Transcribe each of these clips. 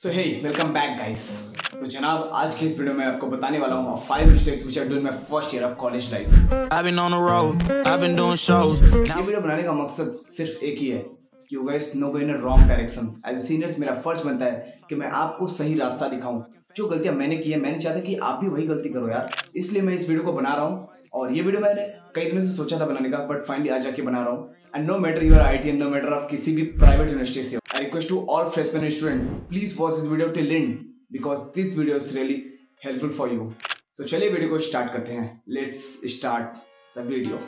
So hey welcome back guys तो जनाब आज की इस वीडियो में आपको बताने वाला हूँ five mistakes which are doing my first year of college life I've been on the road, I've been doing shows. ये वीडियो बनाने का मकसद सिर्फ़ एक ही है कि you guys no go in a wrong direction as a seniors मेरा फ़र्ज़ बनता है कि मैं आपको सही रास्ता दिखाऊँ। जो गलतियाँ मैंने की है मैंने चाहता कि आप भी वही गलती करो यार। इसलिए मैं इस वीडियो को बना रहा हूँ और ये वीडियो मैंने कई दिनों से सोचा था बनाने का बट फाइनली आज जाके बना रहा हूँ। And no matter your I T and no matter of किसी भी प्राइवेट यूनिवर्सिटी से I request to all freshman student please watch this video till end because this video is really helpful for you so चलिए video को start करते हैं. Let's start the video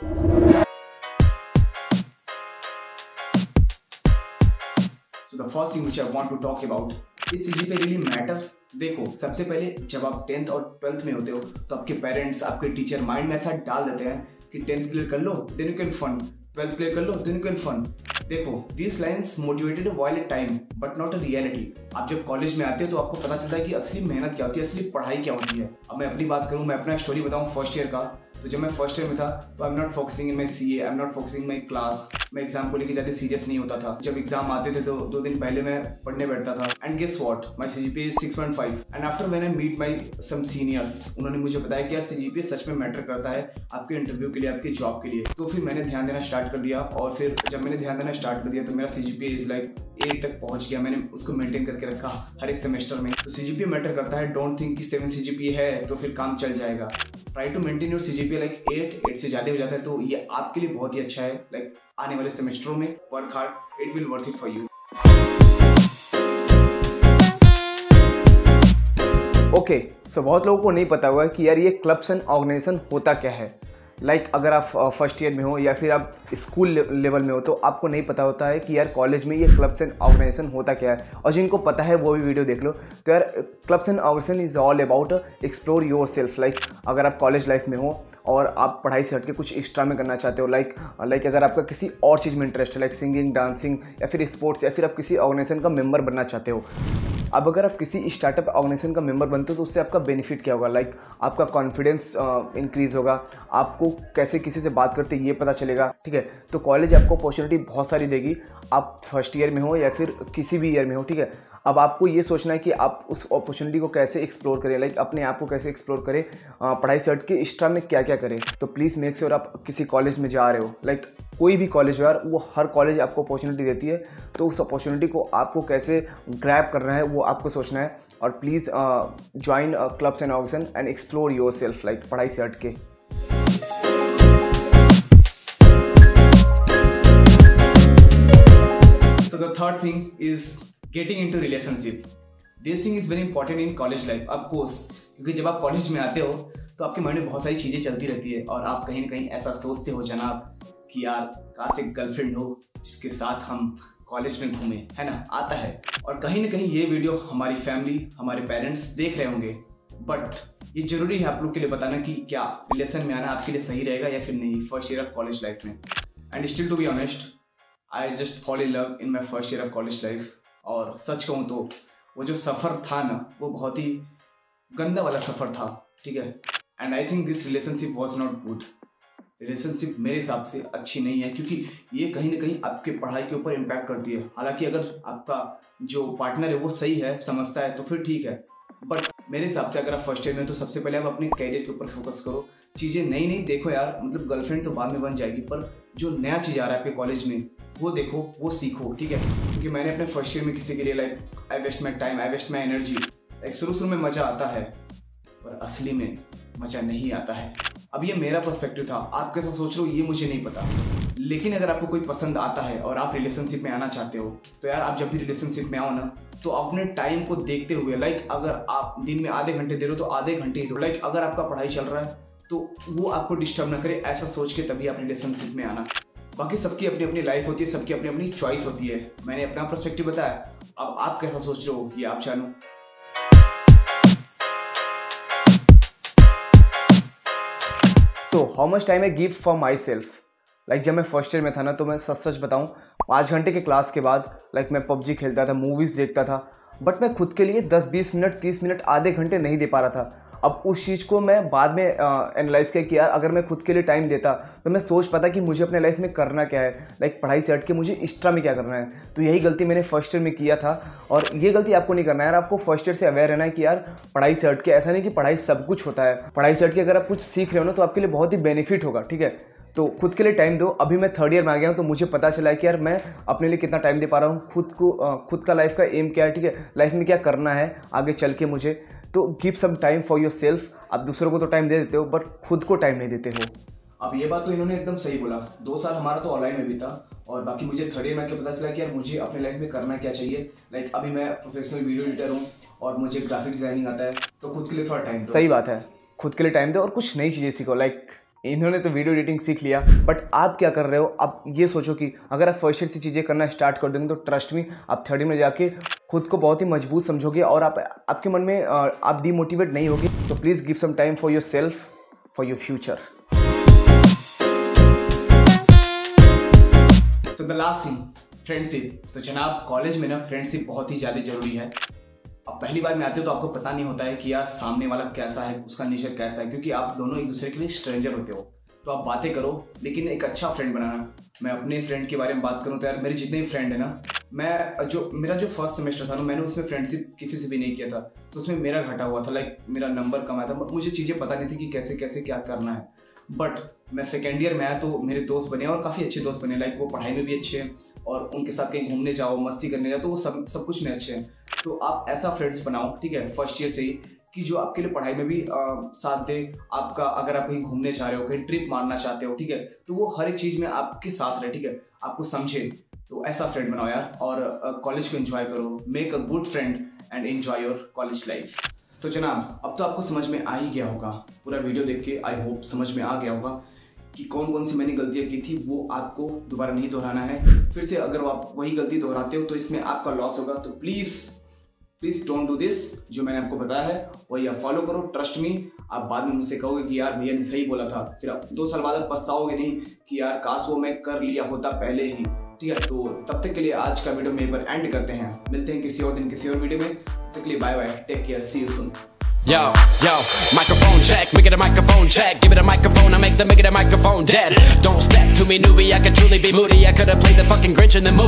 So, the first thing which I want to talk about is CGPA really matter? देखो, सबसे पहले जब आप tenth और ट्वेल्थ में होते हो तो आपके पेरेंट्स आपके टीचर माइंड में ऐसा डाल देते हैं कि टेंथ क्लियर कर लो then you can fun twelfth clear कर लो देन यू कैन फन देखो this lines motivated wall a time but not a reality आप जब कॉलेज में आते हो तो आपको पता चलता है कि असली मेहनत क्या होती है, असली पढ़ाई क्या होती है। अब मैं अपनी बात करूँ, मैं अपना स्टोरी बताऊँ फ़र्स्ट ईयर का। तो जब मैं फ़र्स्ट ईयर में था तो I am not focusing in my see I am not focusing my class मैं एग्ज़ाम को लेकर ज़्यादा सीरियस नहीं होता था। जब एग्ज़ाम आते थे तो दो दिन पहले मैं पढ़ने बैठता था। And guess what my C G P six point five and after मैंने मीट माई सम सीनियर्स उन्होंने मुझे बताया कि यार सी जी पी सच में मैटर करता है आपके इंटरव्यू के लिए, आपकी जॉब के लिए। तो फिर मैंने ध्यान देना स्टार्ट कर दिया और फिर जब मैंने ध्यान देना स्टार्ट कर दिया तो मेरा C G P is like eight तक पहुँच गया। मैंने उसको मेंटेन करके रखा हर एक सेमेस्टर में। तो सी जी पी मैटर करता है। डोंट थिंक कि सेवन सी जी पी है तो फिर काम चल जाएगा। Try to maintain your CGPA like eight eight से ज़्यादा हो जाता है तो ये आपके लिए बहुत ही अच्छा है। लाइक like, आने वाले सेमेस्टरों में work hard it will worth it for you okay so बहुत लोगों को नहीं पता हुआ कि यार ये क्लब्स एंड ऑर्गेनाइजेशन होता क्या है। लाइक like, अगर आप फ़र्स्ट ईयर में हो या फिर आप स्कूल लेवल में हो तो आपको नहीं पता होता है कि यार कॉलेज में ये क्लब्स एंड ऑर्गेनाइजेशन होता क्या है। और जिनको पता है वो भी वीडियो देख लो। तो यार clubs and organization is all about explore your self like अगर आप कॉलेज लाइफ में हो और आप पढ़ाई से हटके कुछ एक्स्ट्रा में करना चाहते हो लाइक लाइक अगर आपका किसी और चीज़ में इंटरेस्ट है लाइक सिंगिंग डांसिंग या फिर स्पोर्ट्स या फिर आप किसी ऑर्गेनाइजेशन का मेंबर बनना चाहते हो अब अगर आप किसी स्टार्टअप ऑर्गेनाइजेशन का मेंबर बनते हो तो उससे आपका बेनिफिट क्या होगा? लाइक आपका कॉन्फिडेंस इंक्रीज होगा। आपको कैसे किसी से बात करते ये पता चलेगा, ठीक है? तो कॉलेज आपको अपॉर्चुनिटी बहुत सारी देगी। आप फ़र्स्ट ईयर में हो या फिर किसी भी ईयर में हो, ठीक है? अब आपको ये सोचना है कि आप उस अपॉर्चुनिटी को कैसे एक्सप्लोर करें लाइक अपने आप को कैसे एक्सप्लोर करें पढ़ाई से हट के एक्स्ट्रा में क्या क्या करें? तो प्लीज़ मेक श्योर आप किसी कॉलेज में जा रहे हो। लाइक कोई भी कॉलेज यार, वो हर कॉलेज आपको अपॉर्चुनिटी देती है। तो उस अपॉर्चुनिटी को आपको कैसे ग्रैप करना है, वो आपको सोचना है। और please join clubs and organization and explore your self like पढ़ाई से हट के So the third thing is getting into relationship. This thing is very important in college life, of course. क्योंकि जब आप कॉलेज में आते हो तो आपके माइंड में बहुत सारी चीज़ें चलती रहती है और आप कहीं ना कहीं ऐसा सोचते हो जनाब कि यार काश एक गर्लफ्रेंड हो जिसके साथ हम कॉलेज में घूमें है ना? आता है। और कहीं ना कहीं ये वीडियो हमारी फैमिली हमारे पेरेंट्स देख रहे होंगे। बट ये ज़रूरी है आप लोग के लिए बताना कि क्या रिलेशन में आना आपके लिए सही रहेगा या फिर नहीं first year of college life में। And still to be honest I just fall in love in my first year of college life और सच कहूँ तो वो जो सफ़र था ना, वो बहुत ही गंदा वाला सफ़र था, ठीक है? And I think this relationship was not good relationship मेरे हिसाब से अच्छी नहीं है, क्योंकि ये कहीं ना कहीं आपके पढ़ाई के ऊपर इम्पैक्ट करती है। हालाँकि अगर आपका जो पार्टनर है वो सही है, समझता है तो फिर ठीक है। बट मेरे हिसाब से अगर आप फ़र्स्ट ईयर में तो सबसे पहले आप अपने कैरियर के ऊपर फोकस करो। चीज़ें नई नई देखो यार मतलब गर्लफ्रेंड तो बाद में बन जाएगी, पर जो नया चीज़ आ रहा है आपके कॉलेज में वो देखो, वो सीखो, ठीक है? क्योंकि मैंने अपने फ़र्स्ट ईयर में किसी के लिए like I waste my time I waste my energy like शुरू शुरू में मज़ा आता है, पर असली में मज़ा नहीं आता है। अब ये मेरा पर्सपेक्टिव था, आप कैसा सोच रहे हो, ये मुझे नहीं पता। लेकिन अगर आपको कोई पसंद आता है और आप रिलेशनशिप में आना चाहते हो तो यार, आप जब भी रिलेशनशिप में आओ ना तो अपने टाइम को देखते हुए लाइक अगर आप दिन में आधे घंटे दे रहे हो तो आधे घंटे ही दो लाइक अगर आपका पढ़ाई चल रहा है तो वो आपको डिस्टर्ब ना करे, ऐसा सोच के तभी आप रिलेशनशिप में आना। बाकी सबकी अपनी अपनी लाइफ होती है सबकी अपनी अपनी चॉइस होती है। मैंने अपना पर्सपेक्टिव बताया। अब आप कैसा सोच रहे हो ये आप जानो? So how much time I give for my self like जब मैं फ़र्स्ट ईयर में था ना तो मैं सच सच बताऊँ पाँच घंटे के क्लास के बाद लाइक like, मैं पबजी खेलता था मूवीज़ देखता था बट मैं खुद के लिए 10-20 मिनट 30 मिनट आधे घंटे नहीं दे पा रहा था। अब उस चीज़ को मैं बाद में एनालाइज किया कि यार, अगर मैं खुद के लिए टाइम देता तो मैं सोच पाता कि मुझे अपने लाइफ में करना क्या है। लाइक पढ़ाई से हट के मुझे एक्स्ट्रा में क्या करना है? तो यही गलती मैंने फ़र्स्ट ईयर में किया था। और ये गलती आपको नहीं करना है। यार, आपको फ़र्स्ट ईयर से अवेयर रहना है कि यार, पढ़ाई से हट के ऐसा नहीं कि पढ़ाई सब कुछ होता है। पढ़ाई से हट के अगर आप कुछ सीख रहे हो ना तो आपके लिए बहुत ही बेनिफिट होगा, ठीक है? तो खुद के लिए टाइम दो। अभी मैं थर्ड ईयर में आ गया हूँ तो मुझे पता चला है कि यार, मैं अपने लिए कितना टाइम दे पा रहा हूँ। खुद को खुद का लाइफ का एम क्या है, ठीक है? लाइफ में क्या करना है? आगे चल के मुझे। तो give some time for your self आप दूसरों को तो टाइम दे देते हो बट खुद को टाइम नहीं देते हो। अब ये बात तो इन्होंने एकदम सही बोला। दो साल हमारा तो ऑनलाइन में भी था और बाकी मुझे थर्ड ईयर में क्या पता चला कि यार मुझे अपने लाइफ में करना क्या चाहिए। लाइक अभी मैं प्रोफेशनल वीडियो एडिटर हूँ और मुझे ग्राफिक डिज़ाइनिंग आता है तो खुद के लिए थोड़ा टाइम सही बात है। खुद के लिए टाइम दो और कुछ नई चीज़ें सीखो। लाइक इन्होंने तो वीडियो एडिटिंग सीख लिया बट आप क्या कर रहे हो? आप ये सोचो कि अगर आप फ़र्स्ट ईयर से चीज़ें करना स्टार्ट कर देंगे तो ट्रस्ट में आप थर्ड ईयर में जाके खुद को बहुत ही मज़बूत समझोगे और आप, आपके मन में आप डीमोटिवेट नहीं होगी। तो please give some time for your self for your future तो द लास्ट थिंग फ्रेंडशिप तो जनाब कॉलेज में ना फ्रेंडशिप बहुत ही ज़्यादा ज़रूरी है। अब पहली बार में आते हो तो आपको पता नहीं होता है कि यार सामने वाला कैसा है, उसका नेचर कैसा है, क्योंकि आप दोनों एक दूसरे के लिए स्ट्रेंजर होते हो। तो आप बातें करो, लेकिन एक अच्छा फ्रेंड बनाना। मैं अपने फ्रेंड के बारे में बात करूँ तो यार मेरे जितने भी फ्रेंड है ना मैं, जो, मेरा जो फ़र्स्ट सेमेस्टर था ना, मैंने उसमें फ्रेंडशिप किसी से भी नहीं किया था। तो उसमें मेरा घटा हुआ था लाइक मेरा नंबर कम आया था। मुझे चीज़ें पता नहीं थी कि कैसे कैसे क्या करना है। बट मैं सेकेंड ईयर में आया तो मेरे दोस्त बने और काफ़ी अच्छे दोस्त बने। लाइक वो पढ़ाई में भी अच्छे हैं और उनके साथ कहीं घूमने जाओ, मस्ती करने जाओ तो वो सब सब कुछ में अच्छे हैं। तो आप ऐसा फ्रेंड्स बनाओ, ठीक है? फ़र्स्ट ईयर से ही। कि जो आपके लिए पढ़ाई में भी आ, साथ दे। आपका अगर आप कहीं घूमने चाह रहे हो कहीं ट्रिप मारना चाहते हो ठीक है? तो वो हर एक चीज़ में आपके साथ रहे ठीक है? आपको समझे। तो ऐसा फ्रेंड बनाओ यार और कॉलेज को एंजॉय करो। Make a good friend and enjoy your college life तो जनाब अब तो आपको समझ में आ ही गया होगा। पूरा वीडियो देख के आई होप समझ में आ गया होगा कि कौन कौन सी मैंने गलतियाँ की थी वो आपको दोबारा नहीं दोहराना है। फिर से अगर आप वही गलती दोहराते हो तो इसमें आपका लॉस होगा। तो please please don't do this जो मैंने आपको बताया है वही आप फॉलो करो ट्रस्ट मी आप बाद में मुझसे कहोगे कि यार भैया ने सही बोला था फिर आप दो साल बाद पछताओगे नहीं कि यार काश वो मैं कर लिया होता पहले ही ठीक है तो तब तक के लिए आज का वीडियो में पर एंड करते हैं मिलते हैं किसी और दिन किसी और वीडियो में तब तक के लिए bye bye take care see you soon Yo, yo, microphone check, make it a microphone check Give it a microphone, I make the make it a microphone dead Don't step to me newbie, I could truly be moody I could've played the fucking Grinch in the movie